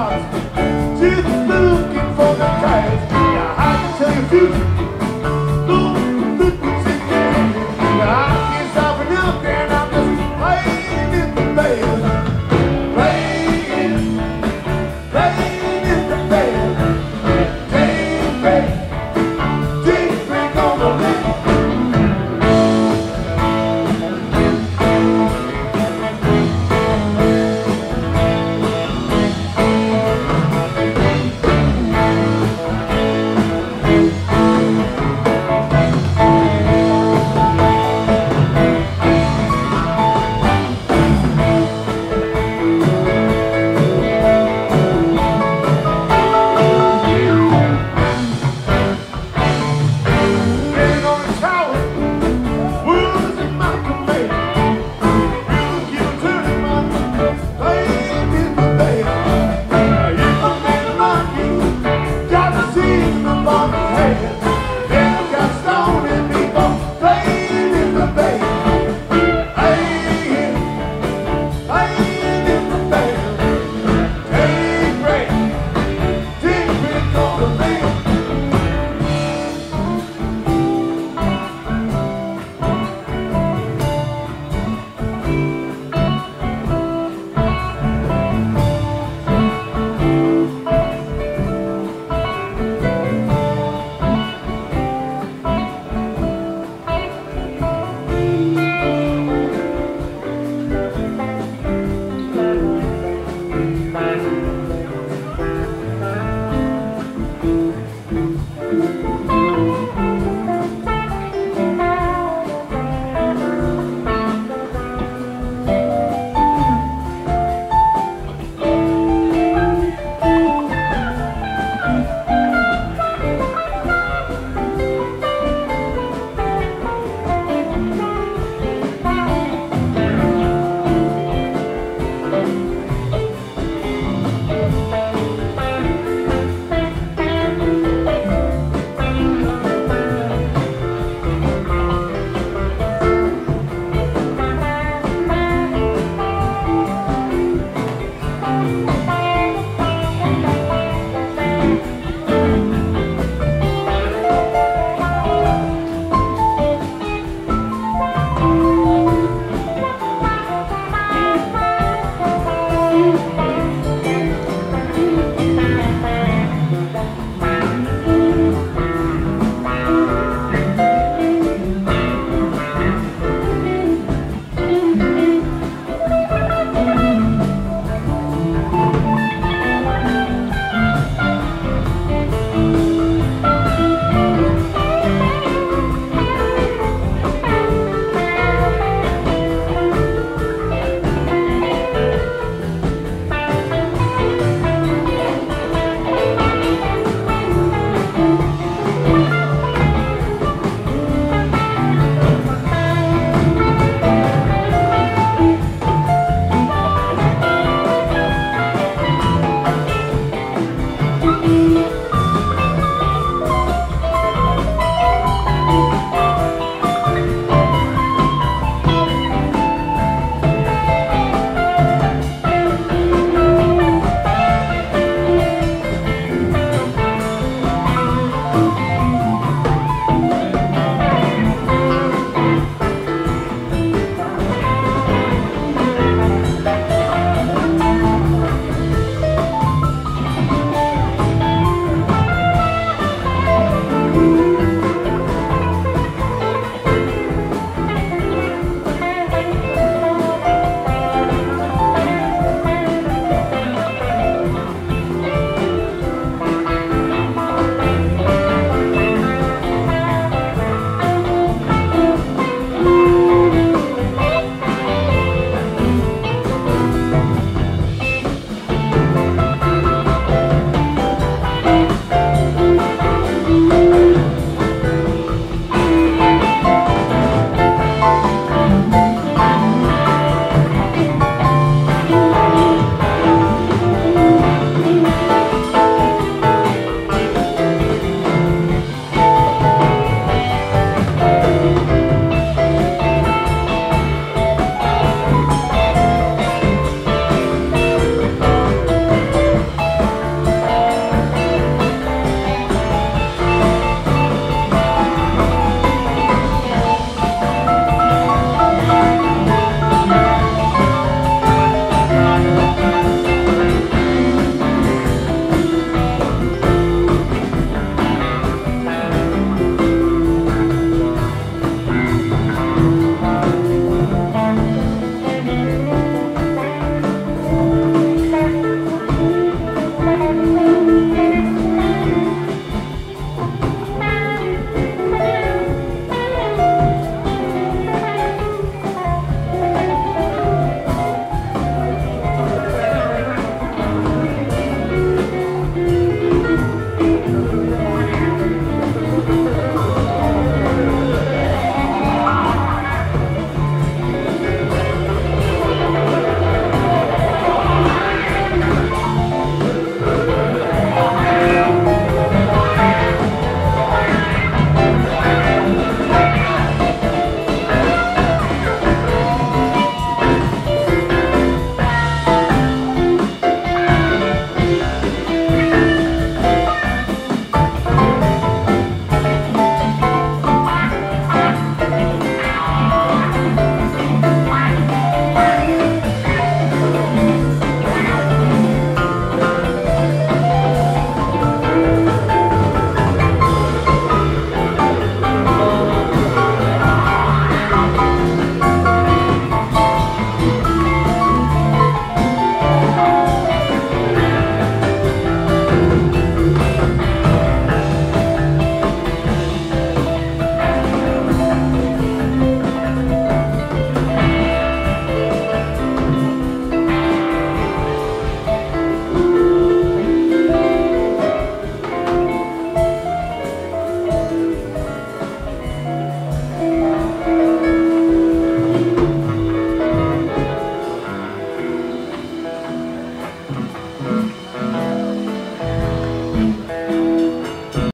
Charles.